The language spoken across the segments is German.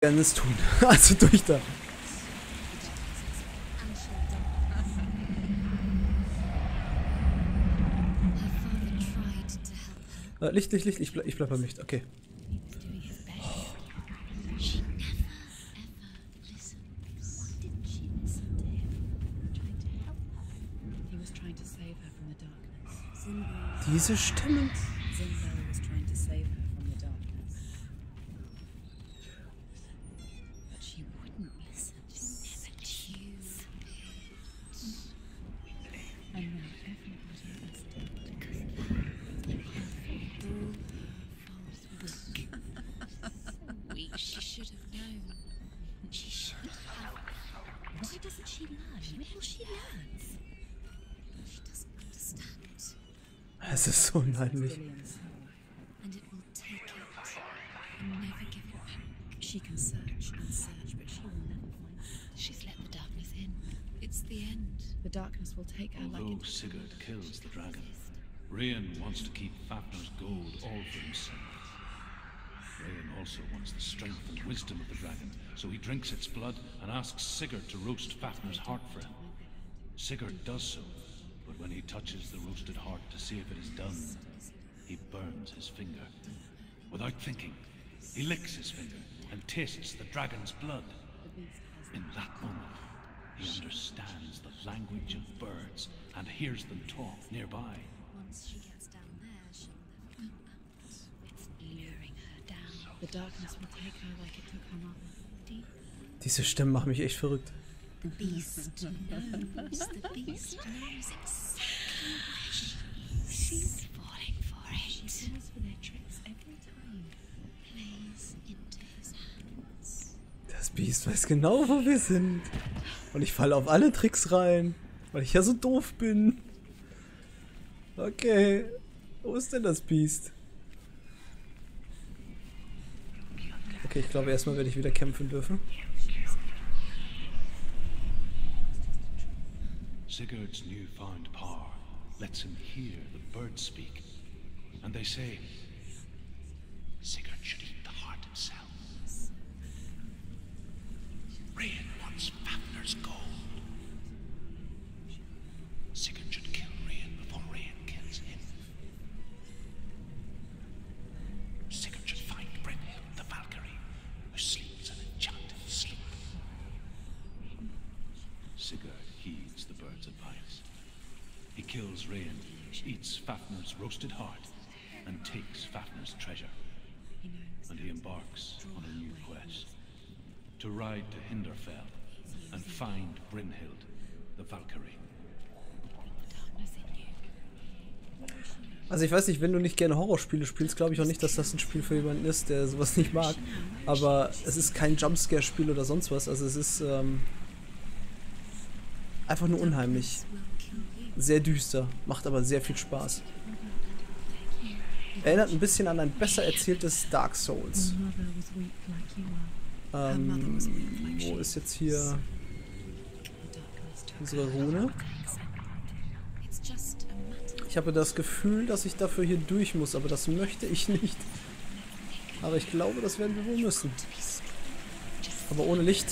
gerne es tun. Also durch da. Äh, Licht, Licht, Licht, ich, ble ich bleib beim Licht, okay. Diese Stimmen. Es ist so unheimlich. She can search and search, but she will never find. She's let the darkness in. It's the end. The darkness will take her like Although it Sigurd kills the dragon, Rayan wants to keep Fafnir's gold all for himself. Rayan also wants the strength and wisdom of the dragon, so he drinks its blood and asks Sigurd to roast Fafnir's heart for him. Sigurd does so, but when he touches the roasted heart to see if it is done, he burns his finger. Without thinking, he licks his finger and tastes the dragon's blood. In that moment, he understands the language of birds and hears them talk nearby. Once she gets down there, she'll never come out. It's luring her down. The darkness will take her like it took her mother. Diese Stimmen machen mich echt verrückt. The beast knows. The beast knows exactly where she is. She's falling for it. She falls for their tricks every time. Plays into his hands. Das Biest weiß genau, wo wir sind. Und ich falle auf alle Tricks rein, weil ich ja so doof bin. Okay. Wo ist denn das Biest? Okay, ich glaube erstmal werde ich wieder kämpfen dürfen. Sigurd's newfound power lets him hear the birds speak. And they say, kills Rayan, eats Fafnir's roasted heart, and takes Fafnir's treasure. And he embarks on a new quest. To ride to Hinderfell and find Brynhild, the Valkyrie. Also ich weiß nicht, wenn du nicht gerne Horrorspiele spielst, glaube ich auch nicht, dass das ein Spiel für jemanden ist, der sowas nicht mag. Aber es ist kein Jumpscare-Spiel oder sonst was. Also es ist ähm, einfach nur unheimlich. Sehr düster, macht aber sehr viel Spaß. Erinnert ein bisschen an ein besser erzähltes Dark Souls. Ähm, wo ist jetzt hier unsere Rune? Ich habe das Gefühl, dass ich dafür hier durch muss, aber das möchte ich nicht. Aber ich glaube, das werden wir wohl müssen. Aber ohne Licht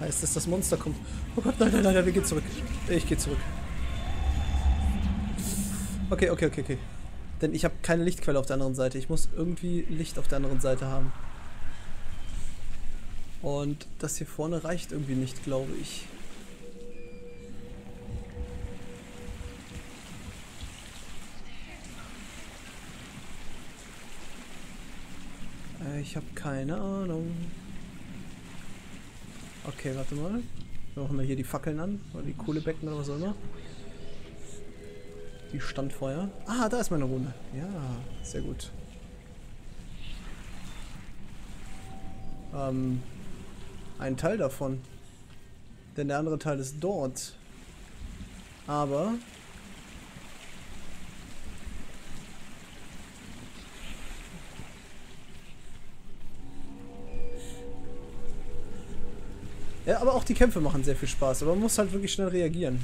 heißt es, das Monster kommt. Oh Gott, nein, nein, nein, wir gehen zurück. Ich gehe zurück. Okay, okay, okay, okay. Denn ich habe keine Lichtquelle auf der anderen Seite. Ich muss irgendwie Licht auf der anderen Seite haben. Und das hier vorne reicht irgendwie nicht, glaube ich. Äh, Ich habe keine Ahnung. Okay, warte mal. Wir machen mal hier die Fackeln an. Oder die Kohlebecken oder was auch immer. Die Standfeuer. Ah, da ist meine Runde. Ja, sehr gut. Ähm, ein Teil davon. Denn der andere Teil ist dort. Aber Ja, aber auch die Kämpfe machen sehr viel Spaß, aber man muss halt wirklich schnell reagieren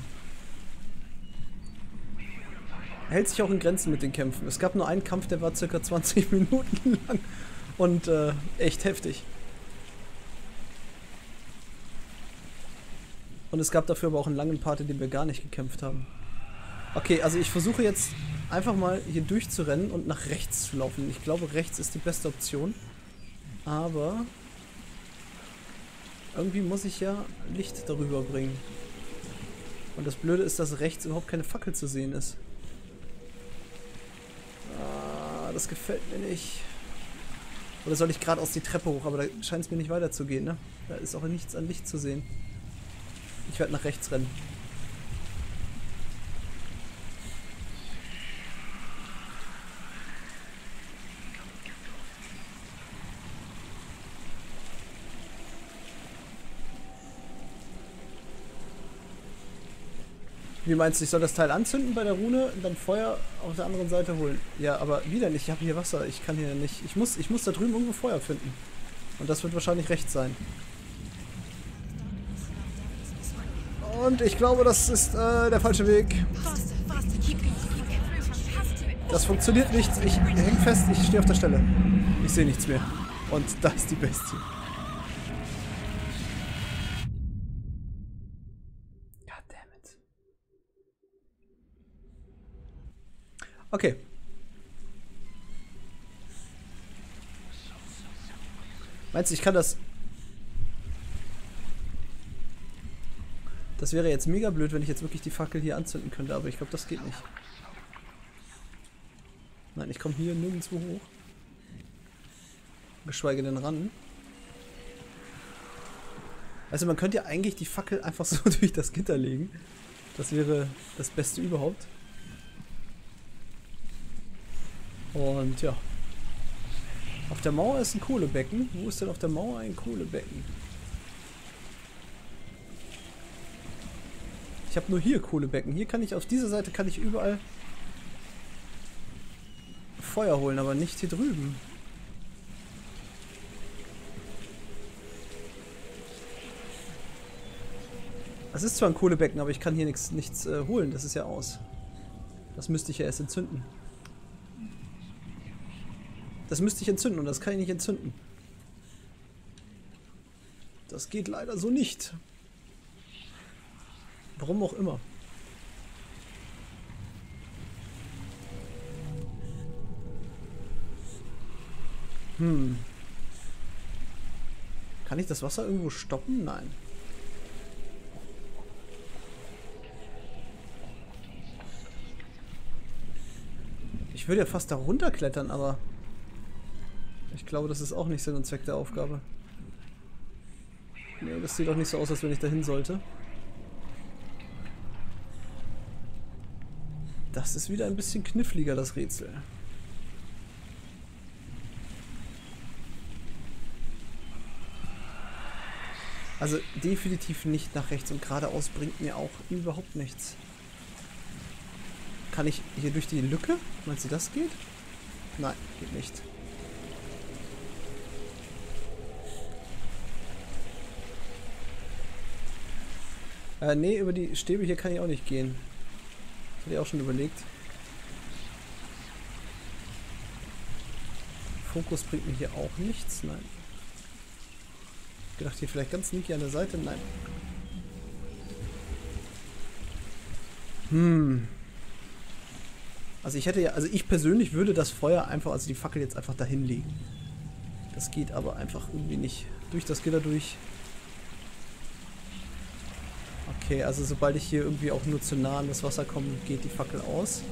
hält sich auch in Grenzen mit den Kämpfen. Es gab nur einen Kampf, der war circa 20 Minuten lang und äh, echt heftig. Und es gab dafür aber auch einen langen Part, in dem wir gar nicht gekämpft haben. Okay, also ich versuche jetzt einfach mal hier durchzurennen und nach rechts zu laufen. Ich glaube, rechts ist die beste Option. Aber irgendwie muss ich ja Licht darüber bringen. Und das Blöde ist, dass rechts überhaupt keine Fackel zu sehen ist. Das gefällt mir nicht. Oder soll ich geradeaus die Treppe hoch? Aber da scheint es mir nicht weiterzugehen, ne? Da ist auch nichts an Licht zu sehen. Ich werde nach rechts rennen. Wie meinst du, ich soll das Teil anzünden bei der Rune und dann Feuer auf der anderen Seite holen? Ja, aber wieder nicht. Ich habe hier Wasser. Ich kann hier nicht. Ich muss, ich muss da drüben irgendwo Feuer finden. Und das wird wahrscheinlich recht sein. Und ich glaube, das ist äh, der falsche Weg. Das funktioniert nicht. Ich häng fest. Ich stehe auf der Stelle. Ich sehe nichts mehr. Und da ist die Bestie. Okay. Meinst du, ich kann das... Das wäre jetzt mega blöd, wenn ich jetzt wirklich die Fackel hier anzünden könnte, aber ich glaube, das geht nicht. Nein, ich komme hier nirgendwo hoch. Geschweige denn ran. Also man könnte ja eigentlich die Fackel einfach so durch das Gitter legen. Das wäre das Beste überhaupt. Und ja. Auf der Mauer ist ein Kohlebecken. Wo ist denn auf der Mauer ein Kohlebecken? Ich habe nur hier Kohlebecken. Hier kann ich, auf dieser Seite kann ich überall Feuer holen, aber nicht hier drüben. Es ist zwar ein Kohlebecken, aber ich kann hier nichts nichts äh, holen. Das ist ja aus. Das müsste ich ja erst entzünden. Das müsste ich entzünden und das kann ich nicht entzünden. Das geht leider so nicht. Warum auch immer. Hm. Kann ich das Wasser irgendwo stoppen? Nein. Ich würde ja fast da runterklettern, aber ich glaube, das ist auch nicht Sinn und Zweck der Aufgabe. Nee, das sieht auch nicht so aus, als wenn ich dahin sollte. Das ist wieder ein bisschen kniffliger, das Rätsel. Also definitiv nicht nach rechts und geradeaus bringt mir auch überhaupt nichts. Kann ich hier durch die Lücke? Meinst du, das geht? Nein, geht nicht. Äh, nee, über die Stäbe hier kann ich auch nicht gehen. Das hatte ich auch schon überlegt. Fokus bringt mir hier auch nichts, nein. Ich gedacht, hier vielleicht ganz sneaky an der Seite, nein. Hm. Also ich hätte ja, also ich persönlich würde das Feuer einfach, also die Fackel jetzt einfach dahin legen. Das geht aber einfach irgendwie nicht. Durch das Gitter durch. Okay, also sobald ich hier irgendwie auch nur zu nah an das Wasser komme, geht die Fackel aus.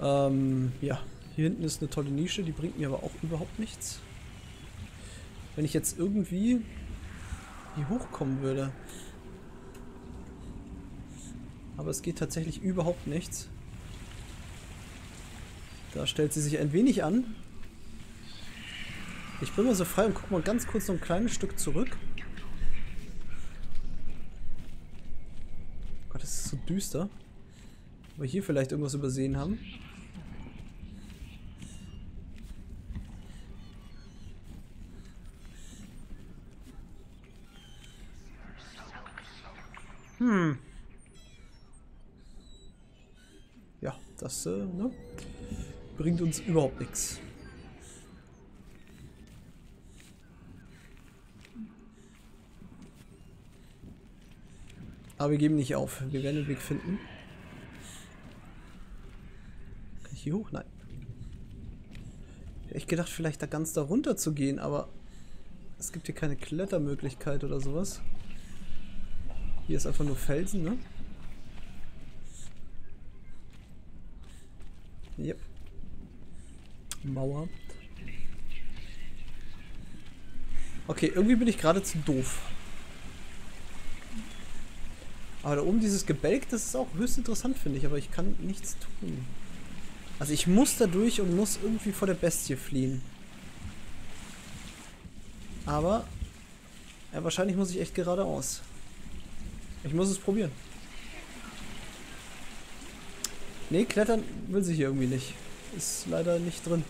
Ähm, ja. Hier hinten ist eine tolle Nische, die bringt mir aber auch überhaupt nichts. Wenn ich jetzt irgendwie hier hochkommen würde. Aber es geht tatsächlich überhaupt nichts. Da stellt sie sich ein wenig an. Ich bin mal so frei und guck mal ganz kurz noch ein kleines Stück zurück. Gott, das ist so düster. Ob wir hier vielleicht irgendwas übersehen haben. Hm. Ja, das äh, ne? bringt uns überhaupt nichts. Aber wir geben nicht auf. Wir werden den Weg finden. Kann ich hier hoch? Nein. Ich hätte echt gedacht, vielleicht da ganz da runter zu gehen, aber es gibt hier keine Klettermöglichkeit oder sowas. Hier ist einfach nur Felsen, ne? Yep. Mauer. Okay, irgendwie bin ich gerade zu doof. Aber da oben dieses Gebälk, das ist auch höchst interessant, finde ich. Aber ich kann nichts tun. Also ich muss da durch und muss irgendwie vor der Bestie fliehen. Aber ja, wahrscheinlich muss ich echt geradeaus. Ich muss es probieren. Nee, klettern will sie hier irgendwie nicht. Ist leider nicht drin.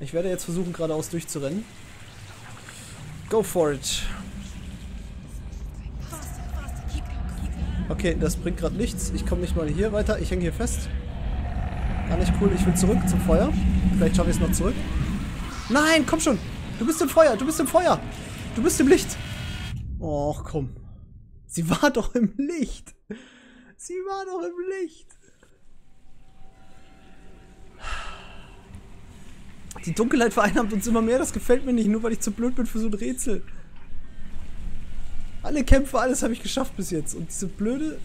Ich werde jetzt versuchen, geradeaus durchzurennen. Go for it. Okay, das bringt gerade nichts. Ich komme nicht mal hier weiter. Ich hänge hier fest. Gar nicht cool. Ich will zurück zum Feuer. Vielleicht schaffe ich es noch zurück. Nein, komm schon. Du bist im Feuer. Du bist im Feuer. Du bist im Licht. Och, komm. Sie war doch im Licht. Sie war doch im Licht. Die Dunkelheit vereinnahmt uns immer mehr. Das gefällt mir nicht, nur weil ich zu blöd bin für so ein Rätsel. Alle Kämpfe, alles habe ich geschafft bis jetzt. Und diese blöde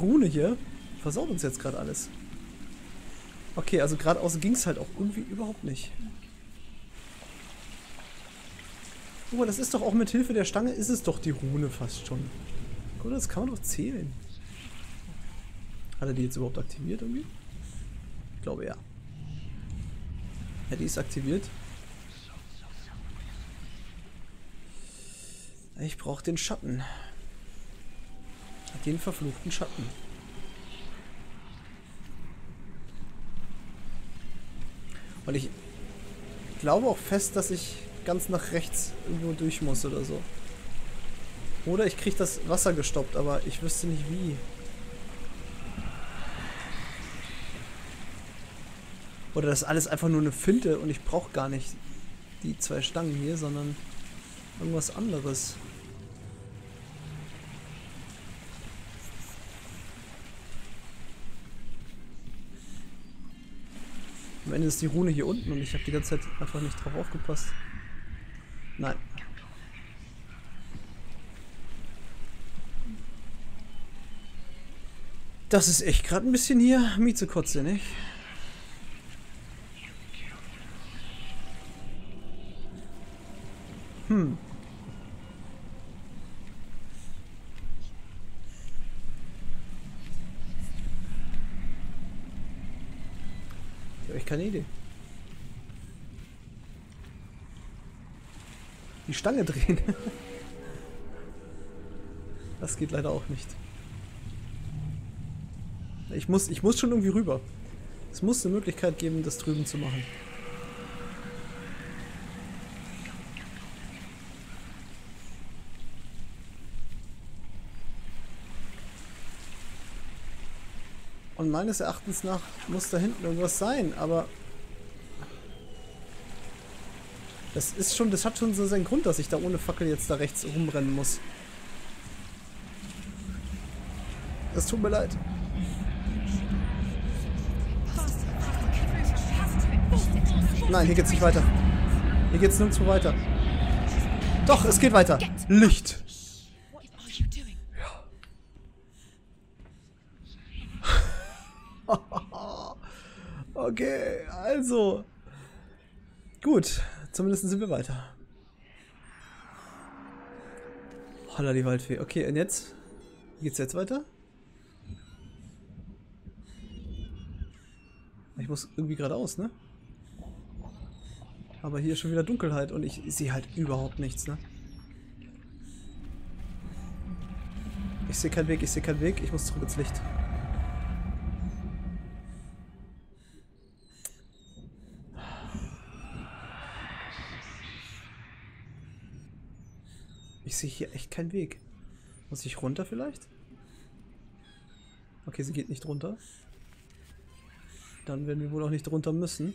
Rune hier versaut uns jetzt gerade alles. Okay, also geradeaus ging es halt auch irgendwie überhaupt nicht. Guck mal, das ist doch auch mit Hilfe der Stange, ist es doch die Rune fast schon. Mal, das kann man doch zählen. Hat er die jetzt überhaupt aktiviert irgendwie? Ich glaube ja. Ja, die ist aktiviert. Ich brauche den Schatten. Den verfluchten Schatten. Und ich glaube auch fest, dass ich ganz nach rechts irgendwo durch muss oder so. Oder ich kriege das Wasser gestoppt, aber ich wüsste nicht wie. Oder das ist alles einfach nur eine Finte und ich brauche gar nicht die zwei Stangen hier, sondern irgendwas anderes. Ende ist die Rune hier unten und ich habe die ganze Zeit einfach nicht drauf aufgepasst. Nein. Das ist echt gerade ein bisschen hier Miezekotze, nicht? Keine Idee. Die Stange drehen. Das geht leider auch nicht. Ich muss, ich muss schon irgendwie rüber. Es muss eine Möglichkeit geben, das drüben zu machen. Und meines Erachtens nach muss da hinten irgendwas sein, aber das ist schon, das hat schon so seinen Grund, dass ich da ohne Fackel jetzt da rechts rumrennen muss. Das tut mir leid. Nein, hier geht's nicht weiter. Hier geht's nirgendwo weiter. Doch, es geht weiter. Licht. Also. Gut, zumindest sind wir weiter. Holla die Waldfee. Okay, und jetzt? Wie geht's jetzt weiter? Ich muss irgendwie geradeaus, ne? Aber hier ist schon wieder Dunkelheit und ich, sehe halt überhaupt nichts, ne? Ich sehe keinen Weg, ich sehe keinen Weg. Ich muss zurück ins Licht. Ich sehe hier echt keinen Weg. Muss ich runter vielleicht? Okay, sie geht nicht runter. Dann werden wir wohl auch nicht runter müssen.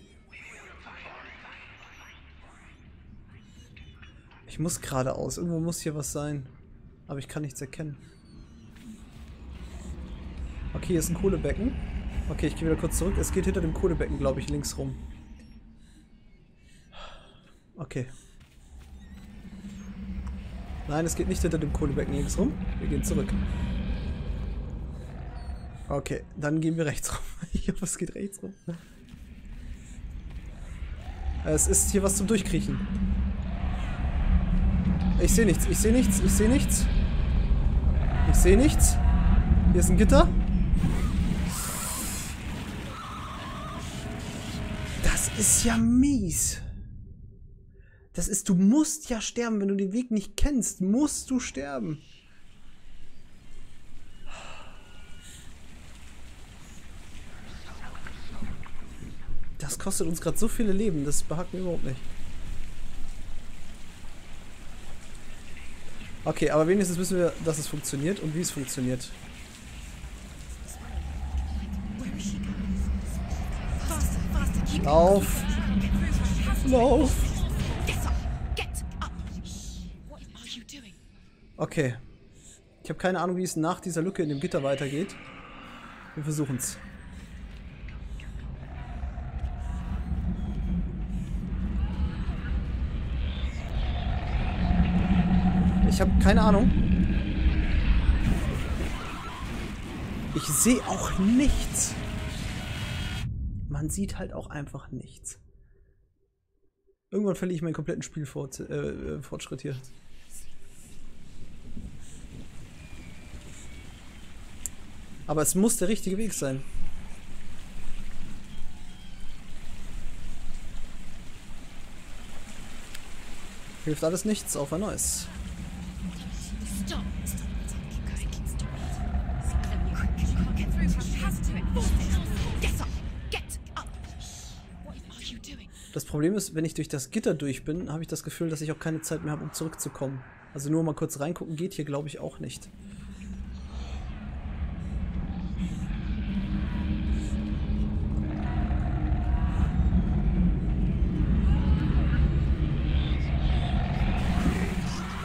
Ich muss geradeaus. Irgendwo muss hier was sein. Aber ich kann nichts erkennen. Okay, hier ist ein Kohlebecken. Okay, ich gehe wieder kurz zurück. Es geht hinter dem Kohlebecken, glaube ich, links rum. Okay. Nein, es geht nicht hinter dem Kohlebecken links rum. Wir gehen zurück. Okay, dann gehen wir rechts rum. Ich hoffe, es geht rechts rum. Es ist hier was zum Durchkriechen. Ich sehe nichts, ich sehe nichts, ich sehe nichts. Ich sehe nichts. Hier ist ein Gitter. Das ist ja mies. Das ist, du musst ja sterben, wenn du den Weg nicht kennst, musst du sterben. Das kostet uns gerade so viele Leben, das behagt mir überhaupt nicht. Okay, aber wenigstens wissen wir, dass es funktioniert und wie es funktioniert. Lauf! Lauf! Okay. Ich habe keine Ahnung, wie es nach dieser Lücke in dem Gitter weitergeht. Wir versuchen es. Ich habe keine Ahnung. Ich sehe auch nichts. Man sieht halt auch einfach nichts. Irgendwann verliere ich meinen kompletten Spielfortschritt äh, hier. Aber es muss der richtige Weg sein. Hilft alles nichts, auf ein neues. Das Problem ist, wenn ich durch das Gitter durch bin, habe ich das Gefühl, dass ich auch keine Zeit mehr habe, um zurückzukommen. Also nur mal kurz reingucken geht hier, glaube ich, auch nicht.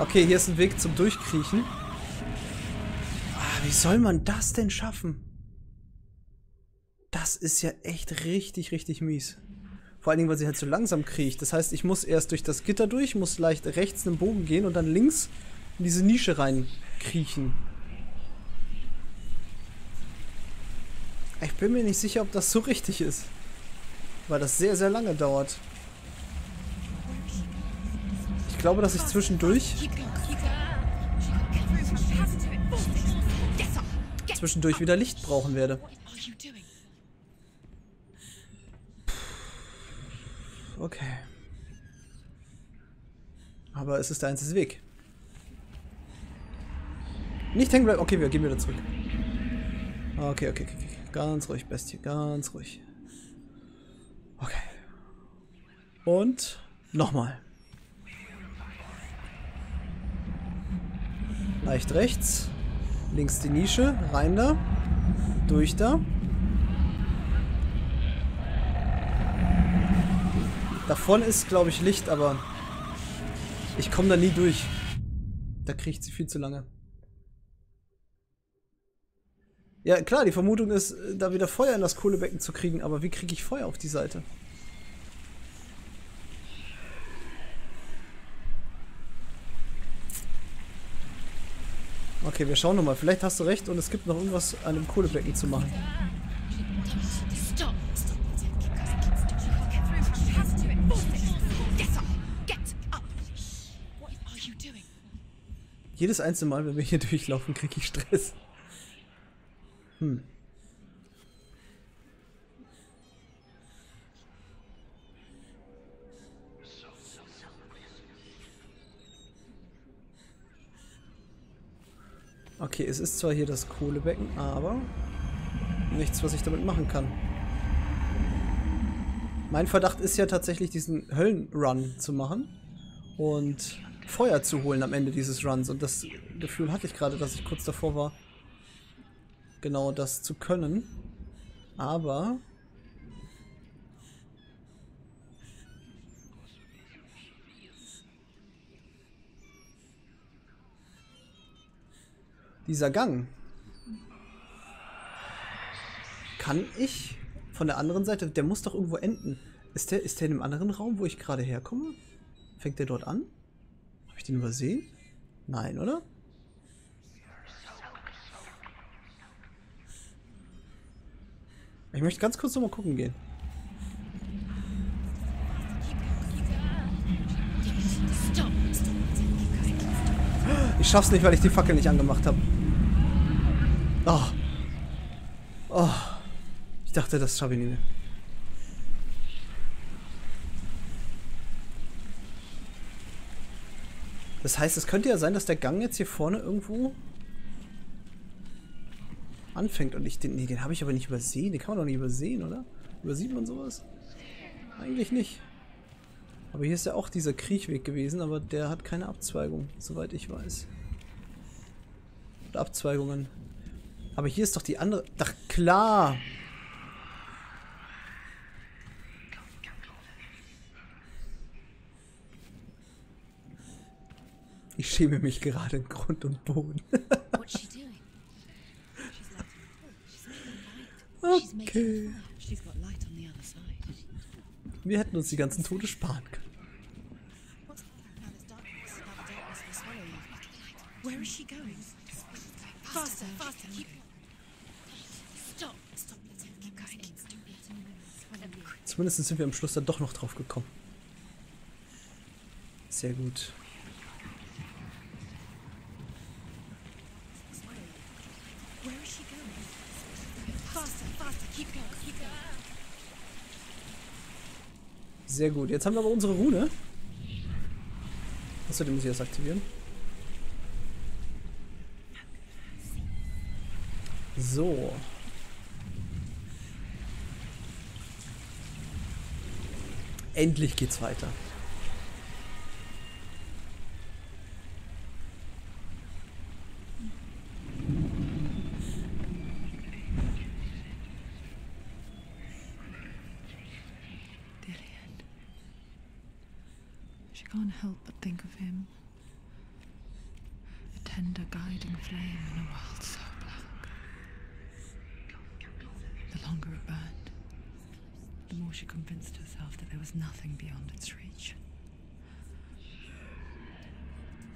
Okay, hier ist ein Weg zum Durchkriechen. Ah, wie soll man das denn schaffen? Das ist ja echt richtig, richtig mies. Vor allen Dingen, weil sie halt so langsam kriecht. Das heißt, ich muss erst durch das Gitter durch, muss leicht rechts einen Bogen gehen und dann links in diese Nische rein kriechen. Ich bin mir nicht sicher, ob das so richtig ist. Weil das sehr, sehr lange dauert. Ich glaube, dass ich zwischendurch, zwischendurch wieder Licht brauchen werde. Okay. Aber es ist der einzige Weg. Nicht hängen bleiben. Okay, wir gehen wieder zurück. Okay, okay, okay. okay. Ganz ruhig, Bestie. Ganz ruhig. Okay. Und nochmal. Leicht rechts. Links die Nische. Rein da. Durch da. Da vorne ist, glaube ich, Licht, aber ich komme da nie durch. Da kriegt sie viel zu lange. Ja, klar, die Vermutung ist, da wieder Feuer in das Kohlebecken zu kriegen, aber wie kriege ich Feuer auf die Seite? Okay, wir schauen nochmal. Vielleicht hast du recht und es gibt noch irgendwas an dem Kohlebecken zu machen. Jedes einzelne Mal, wenn wir hier durchlaufen, kriege ich Stress. Hm. Okay, es ist zwar hier das Kohlebecken, aber nichts, was ich damit machen kann. Mein Verdacht ist ja tatsächlich, diesen Höllenrun zu machen und Feuer zu holen am Ende dieses Runs. Und das Gefühl hatte ich gerade, dass ich kurz davor war, genau das zu können. Aber Dieser Gang. Kann ich von der anderen Seite, der muss doch irgendwo enden. Ist der, ist der in einem anderen Raum, wo ich gerade herkomme? Fängt der dort an? Habe ich den übersehen? Nein, oder? Ich möchte ganz kurz nochmal gucken gehen. Ich schaff's nicht, weil ich die Fackel nicht angemacht habe. Oh. Oh. Ich dachte, das schaffe ich nicht mehr. Das heißt, es könnte ja sein, dass der Gang jetzt hier vorne irgendwo anfängt und ich den. Nee, den habe ich aber nicht übersehen. Den kann man doch nicht übersehen, oder? Übersieht man sowas? Eigentlich nicht. Aber hier ist ja auch dieser Kriechweg gewesen, aber der hat keine Abzweigung, soweit ich weiß. Und Abzweigungen. Aber hier ist doch die andere. Ach klar! Ich schäme mich gerade in Grund und Boden. Okay. Wir hätten uns die ganzen Tode sparen können. Where is she going? Faster, faster. Keep Zumindest sind wir am Schluss dann doch noch drauf gekommen. Sehr gut. Sehr gut. Jetzt haben wir aber unsere Rune. Achso, die muss ich erst aktivieren. So. Endlich geht's weiter. Nothing beyond its reach.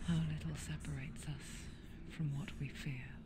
How little separates us from what we fear.